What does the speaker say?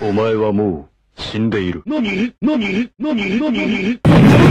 お前はもう死んでいる。何？何？何？何？